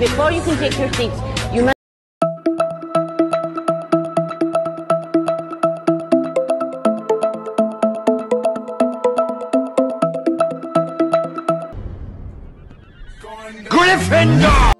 Before you can take your seats, you must. Gryffindor!